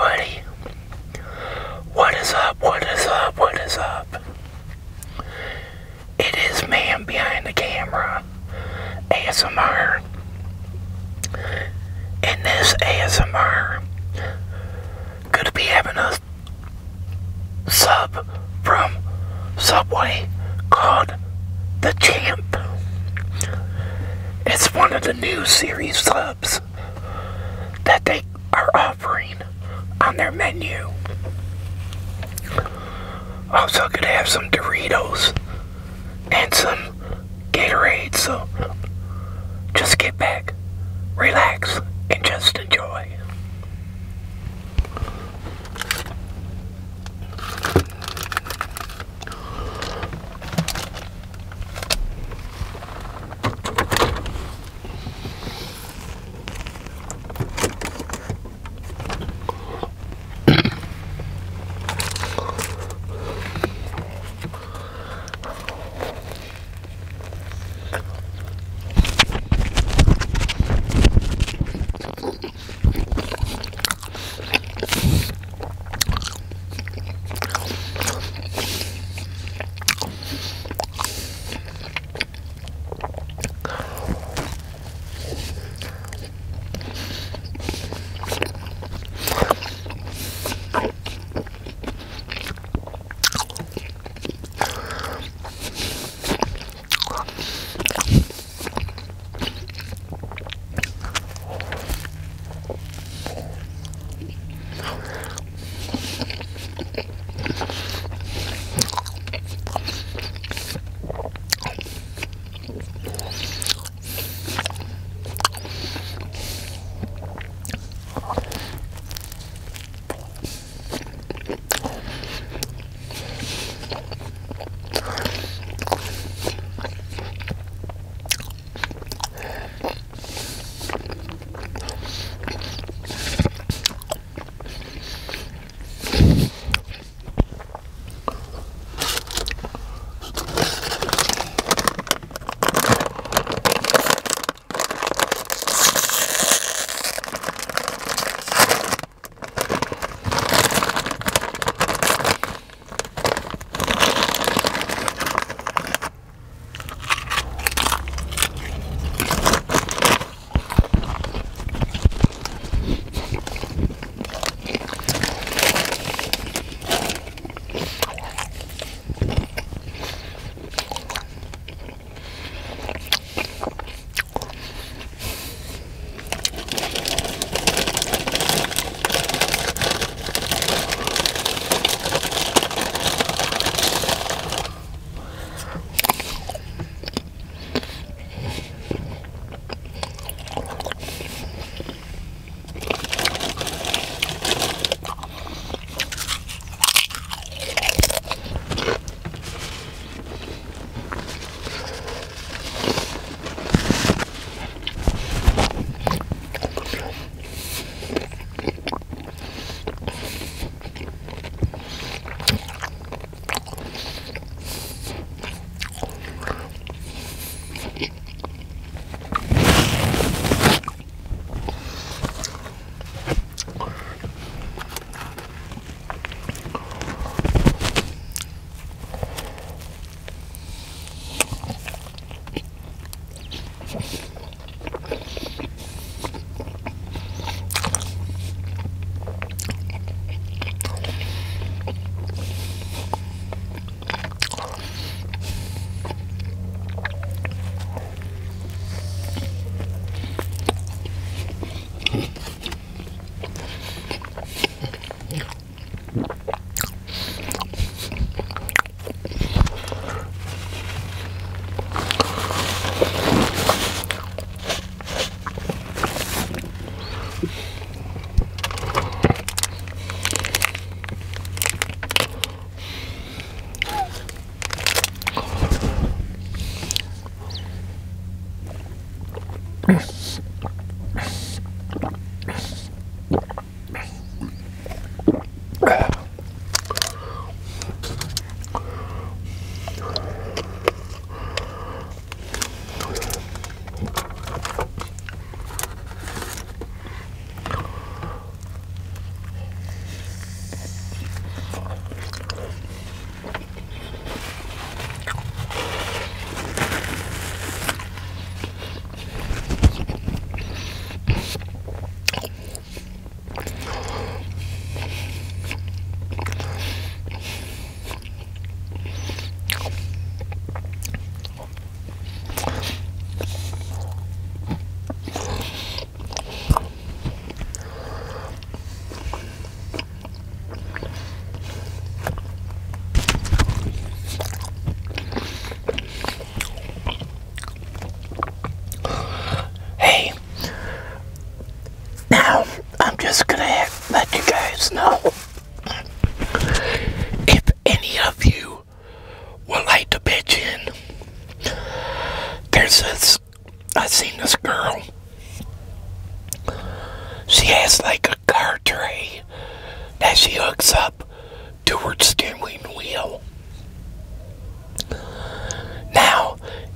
everybody. What is up? What is up? What is up? It is man behind the camera, ASMR. In this ASMR, gonna be having a sub from Subway called The Champ. It's one of the new series subs that they on their menu. Also, gonna have some Doritos and some Gatorade, so just get back, relax, and just enjoy.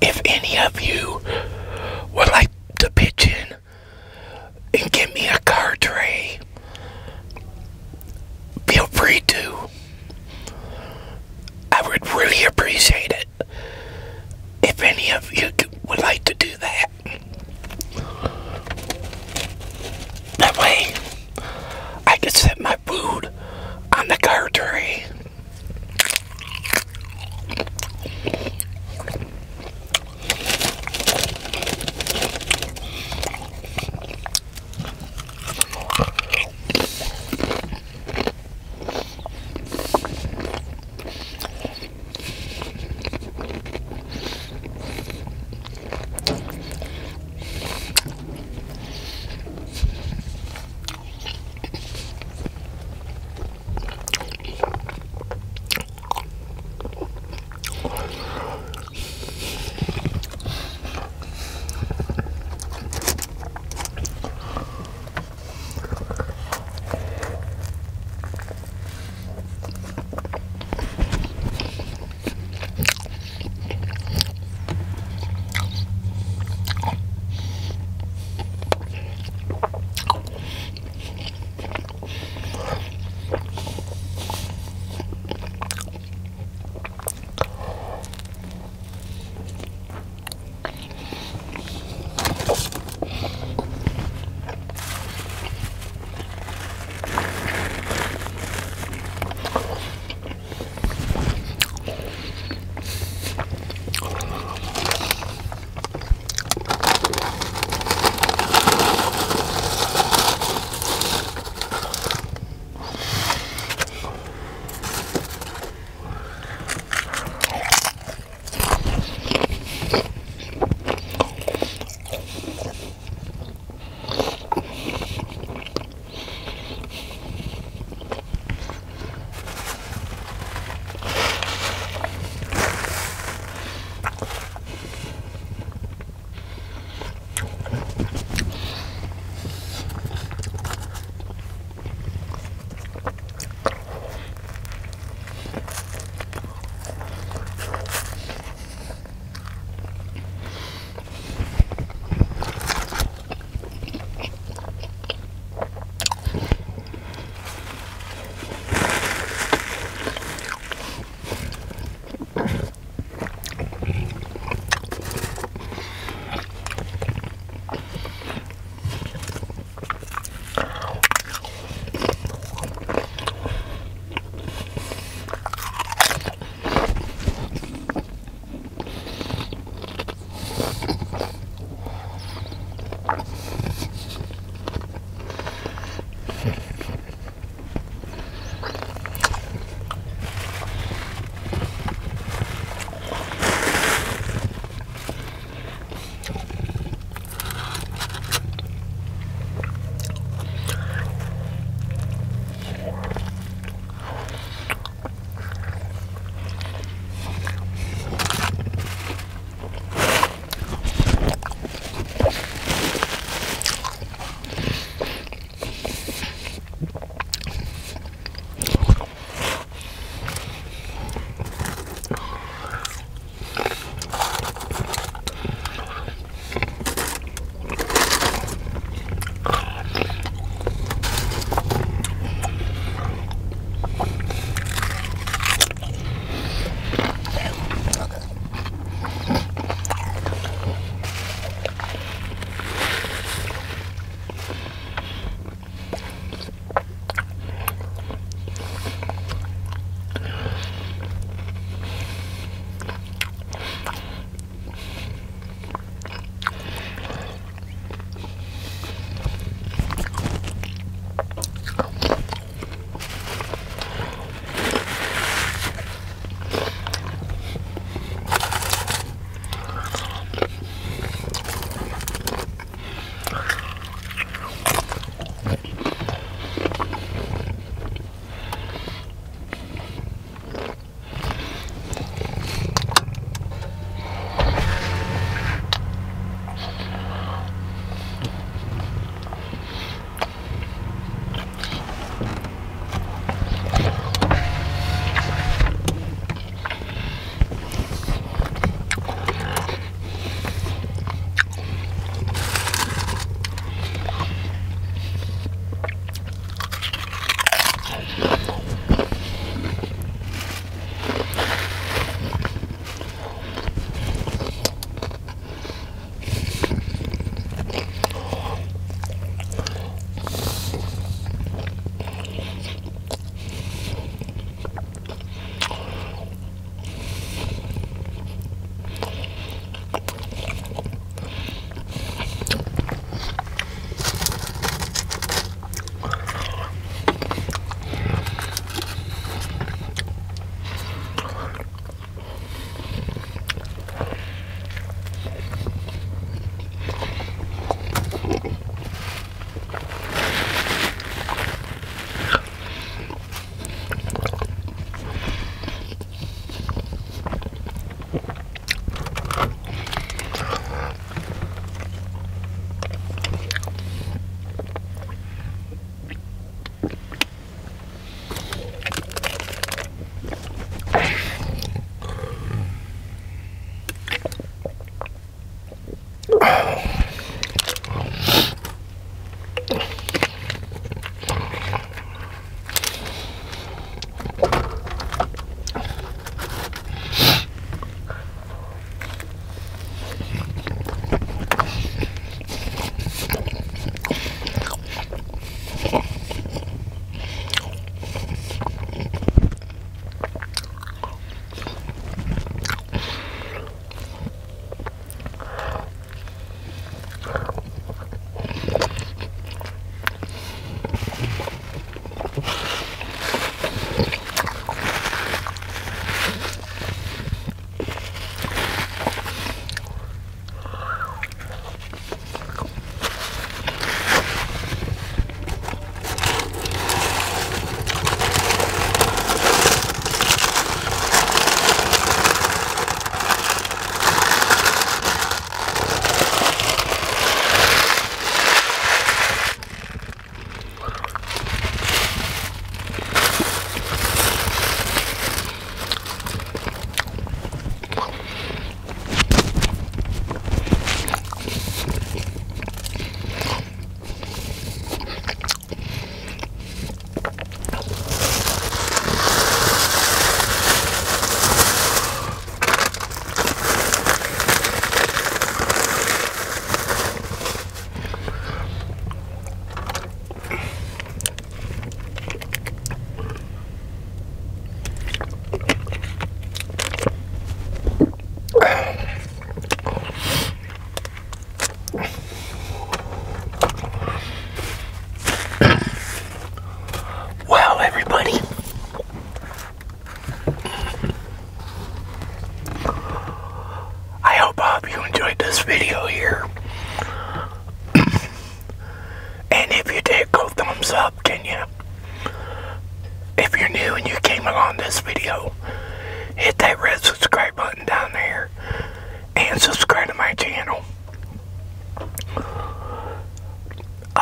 If any of you would like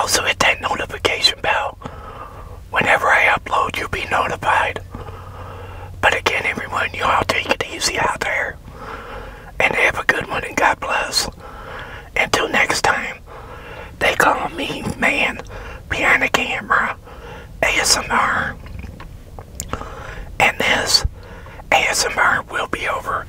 Oh, also hit that notification bell. Whenever I upload, you'll be notified. But again, everyone, you all take it easy out there. And have a good one, and God bless. Until next time, they call me man behind the camera, ASMR. And this ASMR will be over.